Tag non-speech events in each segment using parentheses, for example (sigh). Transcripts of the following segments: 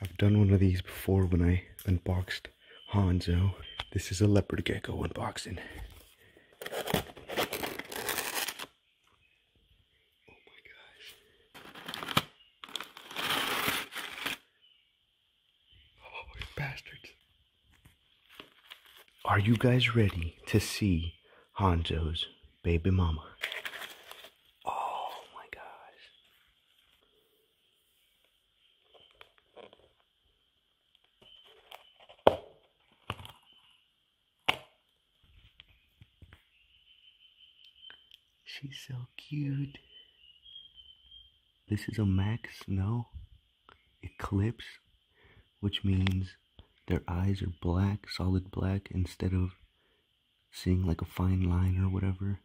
I've done one of these before when I unboxed Hanzo. This is a leopard gecko unboxing. Oh my gosh. Oh, you bastards. Are you guys ready to see Hanzo's baby mama? Oh my gosh. She's so cute. This is a Mack Snow Eclipse, which means their eyes are black, solid black, instead of seeing like a fine line or whatever.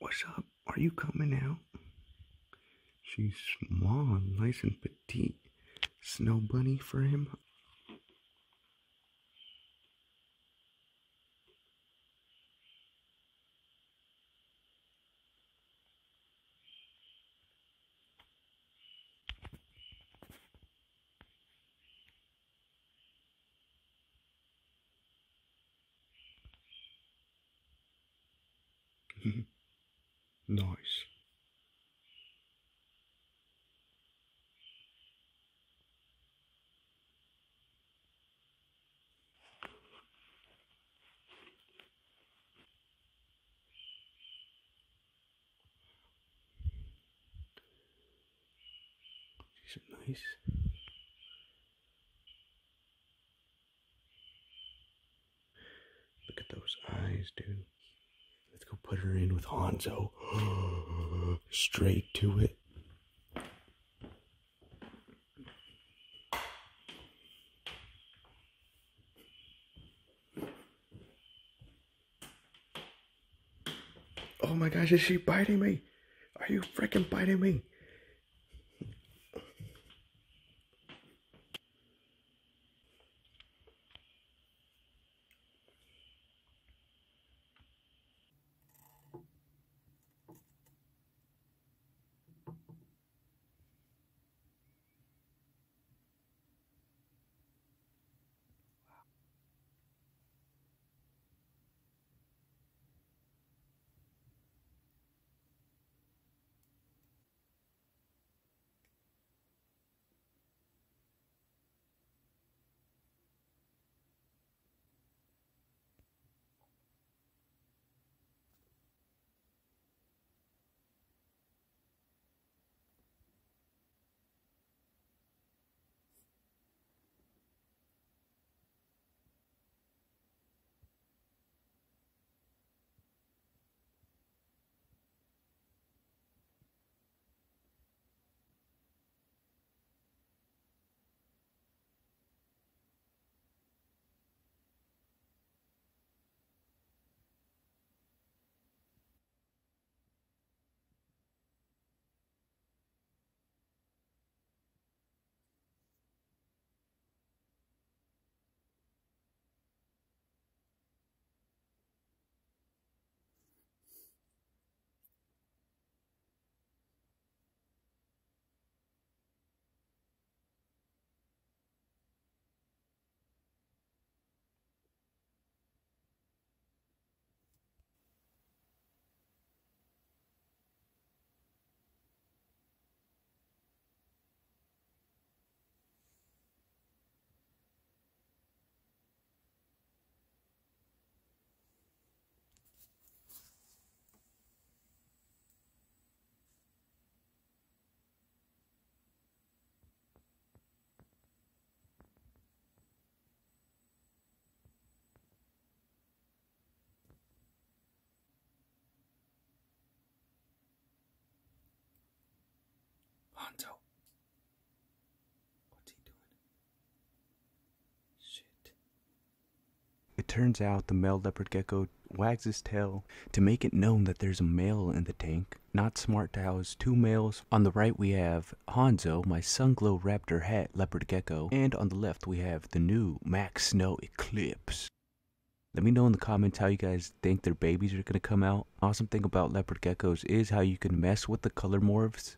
What's up? Are you coming out? She's small, nice and petite. Snow bunny for him. Mm-hmm. nice. She's nice. Look at those eyes, dude. Let's go put her in with Hanzo. (gasps) Straight to it. Oh my gosh, is she biting me? Are you freaking biting me? Turns out the male leopard gecko wags his tail to make it known that there's a male in the tank. Not smart to house two males. On the right we have Hanzo, my Sunglow Raptor hat leopard gecko, and on the left we have the new Mack Snow Eclipse. Let me know in the comments how you guys think their babies are gonna come out. Awesome thing about leopard geckos is how you can mess with the color morphs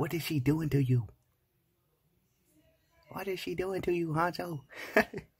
What is she doing to you? What is she doing to you, Hanzo? (laughs)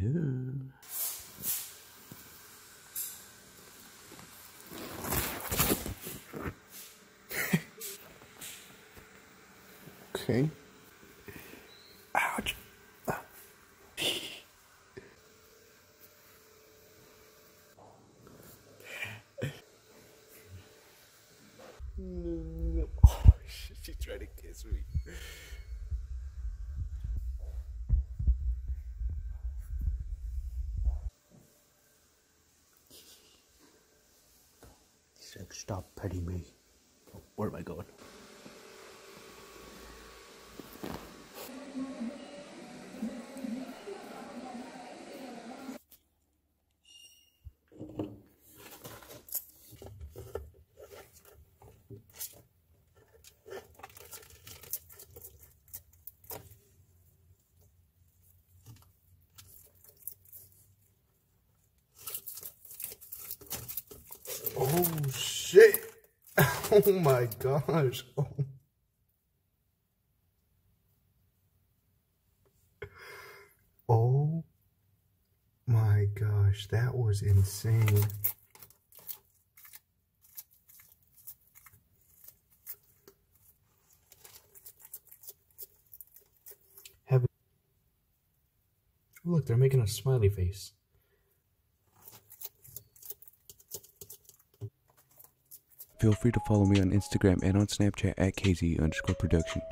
Hello? Okay. Ouch. (laughs) Oh, shit, (laughs) she's trying to kiss me. Petting me. Where am I going? Oh shit! Oh my gosh. Oh. oh my gosh, that was insane. Look, they're making a smiley face. Feel free to follow me on Instagram and on Snapchat at KZ underscore production.